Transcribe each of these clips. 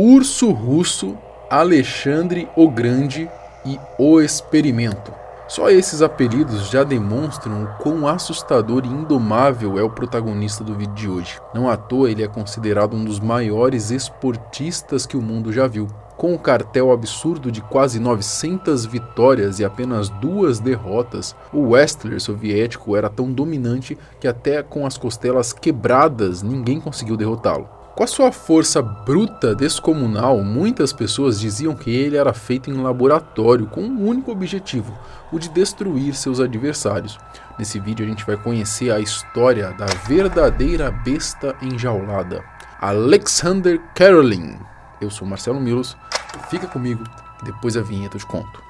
Urso Russo, Alexandre o Grande e O Experimento. Só esses apelidos já demonstram o quão assustador e indomável é o protagonista do vídeo de hoje. Não à toa ele é considerado um dos maiores esportistas que o mundo já viu. Com um cartel absurdo de quase 900 vitórias e apenas duas derrotas, o wrestler soviético era tão dominante que até com as costelas quebradas ninguém conseguiu derrotá-lo. Com a sua força bruta descomunal, muitas pessoas diziam que ele era feito em laboratório com um único objetivo, o de destruir seus adversários. Nesse vídeo a gente vai conhecer a história da verdadeira besta enjaulada, Alexander Karelin. Eu sou Marcelo Milos, fica comigo, depois a vinheta eu te conto.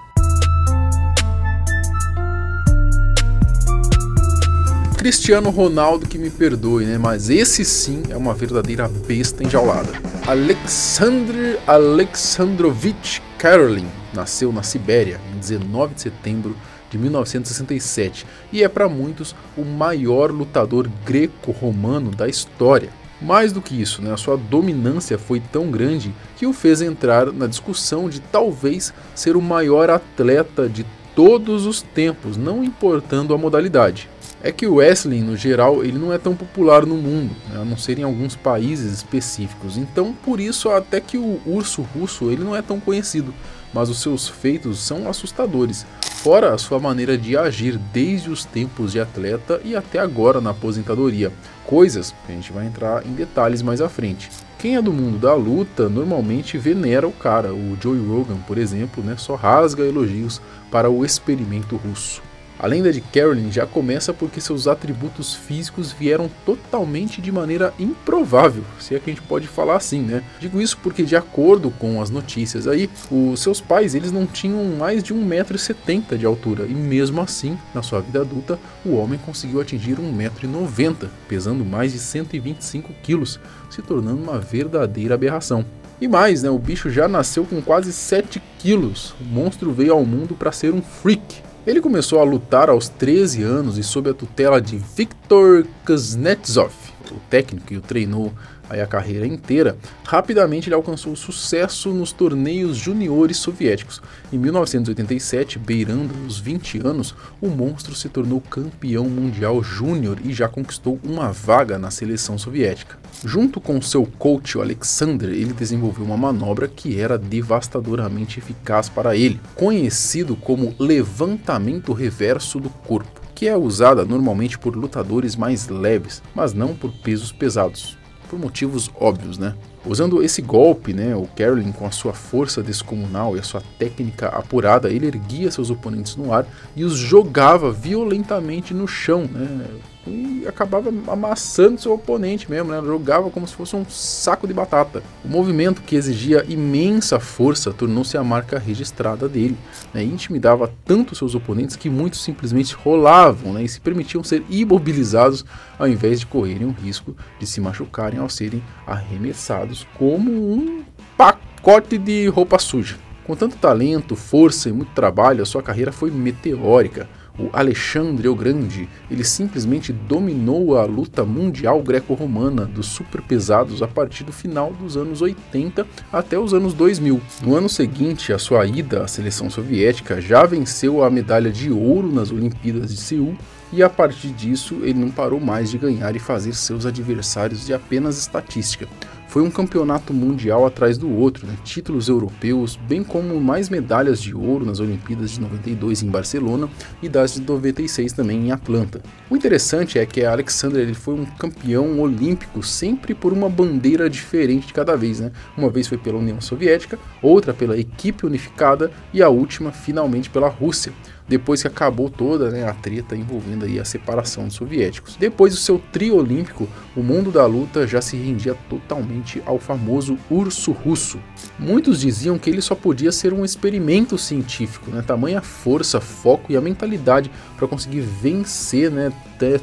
Cristiano Ronaldo que me perdoe, né? Mas esse sim é uma verdadeira besta enjaulada. Alexandr Alexandrovich Karolin nasceu na Sibéria em 19 de setembro de 1967 e é para muitos o maior lutador greco-romano da história. Mais do que isso, né, a sua dominância foi tão grande que o fez entrar na discussão de talvez ser o maior atleta de todos os tempos, não importando a modalidade é que o wrestling, no geral, ele não é tão popular no mundo, né, a não ser em alguns países específicos. Então, por isso, até que o urso russo ele não é tão conhecido, mas os seus feitos são assustadores. Fora a sua maneira de agir desde os tempos de atleta e até agora na aposentadoria. Coisas que a gente vai entrar em detalhes mais à frente. Quem é do mundo da luta normalmente venera o cara. O Joey Rogan, por exemplo, né, só rasga elogios para o experimento russo. A lenda de Carolyn já começa porque seus atributos físicos vieram totalmente de maneira improvável, se é que a gente pode falar assim, né? Digo isso porque de acordo com as notícias aí, os seus pais eles não tinham mais de 1,70m de altura e mesmo assim, na sua vida adulta, o homem conseguiu atingir 1,90m, pesando mais de 125 quilos, se tornando uma verdadeira aberração. E mais, né? O bicho já nasceu com quase 7 quilos. O monstro veio ao mundo para ser um freak ele começou a lutar aos 13 anos e sob a tutela de Viktor Kuznetsov, o técnico que o treinou aí a carreira inteira, rapidamente ele alcançou sucesso nos torneios juniores soviéticos. Em 1987, beirando os 20 anos, o monstro se tornou campeão mundial júnior e já conquistou uma vaga na seleção soviética. Junto com seu coach Alexander, ele desenvolveu uma manobra que era devastadoramente eficaz para ele, conhecido como levantamento reverso do corpo, que é usada normalmente por lutadores mais leves, mas não por pesos pesados por motivos óbvios, né? Usando esse golpe, né, o Carolyn, com a sua força descomunal e a sua técnica apurada, ele erguia seus oponentes no ar e os jogava violentamente no chão, né, e acabava amassando seu oponente mesmo, né? Jogava como se fosse um saco de batata. O movimento que exigia imensa força tornou-se a marca registrada dele, né? Intimidava tanto seus oponentes que muitos simplesmente rolavam, né? E se permitiam ser imobilizados ao invés de correrem o risco de se machucarem ao serem arremessados como um pacote de roupa suja. Com tanto talento, força e muito trabalho, a sua carreira foi meteórica o Alexandre o Grande, ele simplesmente dominou a luta mundial greco-romana dos superpesados a partir do final dos anos 80 até os anos 2000. No ano seguinte, a sua ida à seleção soviética já venceu a medalha de ouro nas Olimpíadas de Seul e a partir disso ele não parou mais de ganhar e fazer seus adversários de apenas estatística. Foi um campeonato mundial atrás do outro, né? títulos europeus, bem como mais medalhas de ouro nas Olimpíadas de 92 em Barcelona e das de 96 também em Atlanta. O interessante é que Alexander ele foi um campeão olímpico sempre por uma bandeira diferente de cada vez. Né? Uma vez foi pela União Soviética, outra pela equipe unificada e a última finalmente pela Rússia depois que acabou toda né, a treta envolvendo aí a separação dos soviéticos. Depois do seu trio olímpico, o mundo da luta já se rendia totalmente ao famoso urso russo. Muitos diziam que ele só podia ser um experimento científico, né, tamanha força, foco e a mentalidade para conseguir vencer, né,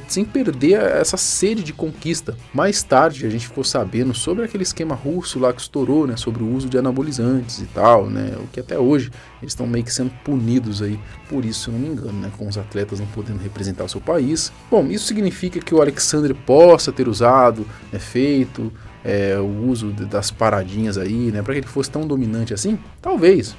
sem perder essa sede de conquista. Mais tarde a gente ficou sabendo sobre aquele esquema russo lá que estourou, né, sobre o uso de anabolizantes e tal, né, o que até hoje eles estão meio que sendo punidos aí por isso, se eu não me engano, né, com os atletas não podendo representar o seu país. Bom, isso significa que o Alexander possa ter usado, né, feito é, o uso das paradinhas aí, né? Para que ele fosse tão dominante assim? Talvez.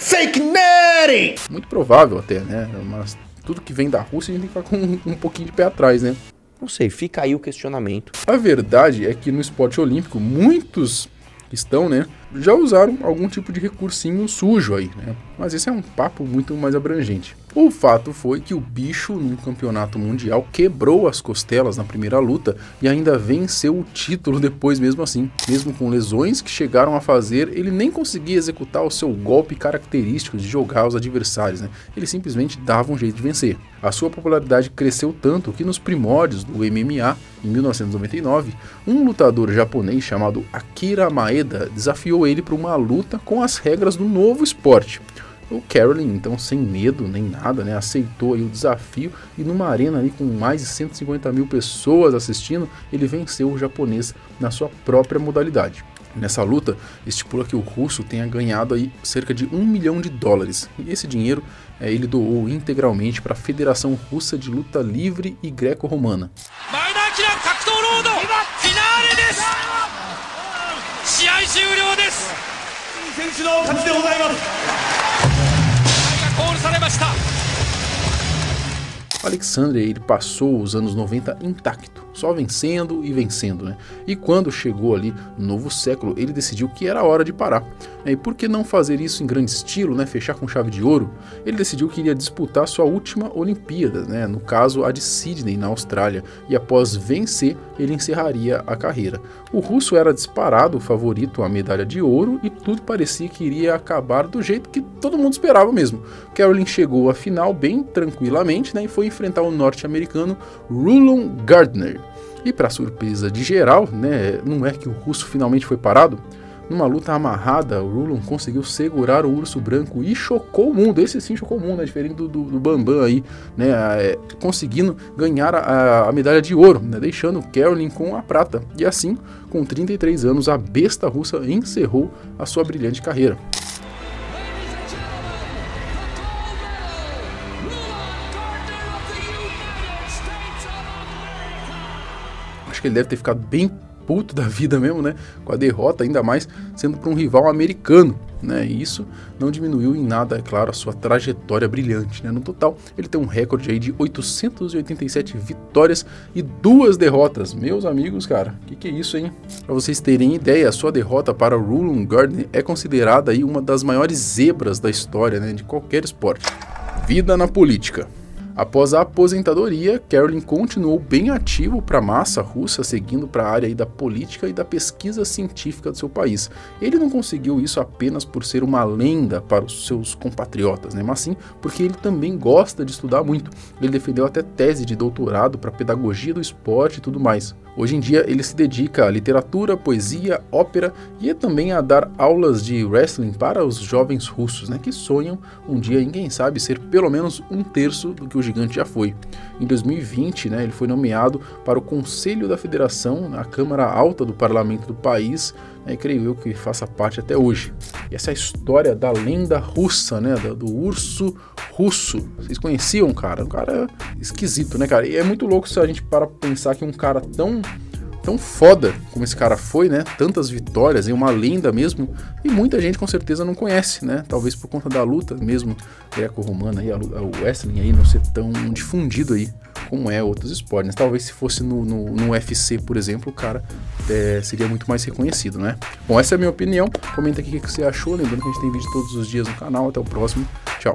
Fake Nutty! Muito provável até, né? Mas tudo que vem da Rússia a gente tem que ficar com um, um pouquinho de pé atrás, né? Não sei, fica aí o questionamento. A verdade é que no esporte olímpico, muitos estão, né, já usaram algum tipo de recursinho sujo aí, né? Mas esse é um papo muito mais abrangente. O fato foi que o bicho, no campeonato mundial, quebrou as costelas na primeira luta e ainda venceu o título depois, mesmo assim. Mesmo com lesões que chegaram a fazer, ele nem conseguia executar o seu golpe característico de jogar os adversários, né? Ele simplesmente dava um jeito de vencer. A sua popularidade cresceu tanto que nos primórdios do MMA, em 1999, um lutador japonês chamado Akira Maeda desafiou ele para uma luta com as regras do novo esporte. O Carolyn, então, sem medo nem nada, né, aceitou o desafio e numa arena ali com mais de 150 mil pessoas assistindo, ele venceu o japonês na sua própria modalidade. Nessa luta, estipula que o russo tenha ganhado aí cerca de um milhão de dólares. E esse dinheiro é, ele doou integralmente para a Federação Russa de Luta Livre e Greco-Romana. Alexandre ele passou os anos 90 intacto, só vencendo e vencendo, né? E quando chegou ali no novo século, ele decidiu que era hora de parar. E por que não fazer isso em grande estilo, né? Fechar com chave de ouro? Ele decidiu que iria disputar sua última Olimpíada, né? No caso, a de Sydney, na Austrália, e após vencer, ele encerraria a carreira. O russo era disparado favorito à medalha de ouro e tudo parecia que iria acabar do jeito que todo mundo esperava mesmo. Carolyn chegou à final bem tranquilamente, né? E foi enfrentar o norte-americano Rulon Gardner. E para surpresa de geral, né, não é que o russo finalmente foi parado? Numa luta amarrada, o Rulon conseguiu segurar o urso branco e chocou o mundo. Esse sim chocou o mundo, é diferente do, do, do Bambam aí, né? É, conseguindo ganhar a, a, medalha de ouro, né, deixando Carolyn com a prata. E assim, com 33 anos, a besta russa encerrou a sua brilhante carreira. Acho que ele deve ter ficado bem puto da vida mesmo, né? Com a derrota, ainda mais sendo para um rival americano, né? E isso não diminuiu em nada, é claro, a sua trajetória brilhante, né? No total, ele tem um recorde aí de 887 vitórias e duas derrotas. Meus amigos, cara, que que é isso, hein? Para vocês terem ideia, a sua derrota para o Rulon Gardner é considerada aí uma das maiores zebras da história, né? De qualquer esporte. Vida na política. Após a aposentadoria, Carolyn continuou bem ativo para a massa russa, seguindo para a área da política e da pesquisa científica do seu país. Ele não conseguiu isso apenas por ser uma lenda para os seus compatriotas, né? mas sim porque ele também gosta de estudar muito. Ele defendeu até tese de doutorado para pedagogia do esporte e tudo mais. Hoje em dia ele se dedica à literatura, poesia, ópera e também a dar aulas de wrestling para os jovens russos, né, que sonham um dia em quem sabe ser pelo menos um terço do que o gigante já foi. Em 2020, né, ele foi nomeado para o Conselho da Federação, na Câmara Alta do Parlamento do país, né, e creio eu que faça parte até hoje. E essa é a história da lenda russa, né, do urso russo. Vocês conheciam, cara? Um cara esquisito, né, cara? E é muito louco se a gente para pensar que um cara tão tão foda como esse cara foi, né? Tantas vitórias, e uma lenda mesmo, e muita gente com certeza não conhece, né? Talvez por conta da luta mesmo greco-romana e o wrestling aí não ser tão difundido aí como é outros esportes. Né? Talvez se fosse no, no, no UFC, por exemplo, o cara é, seria muito mais reconhecido, né? Bom, essa é a minha opinião. Comenta aqui o que você achou. Lembrando que a gente tem vídeo todos os dias no canal. Até o próximo. Tchau.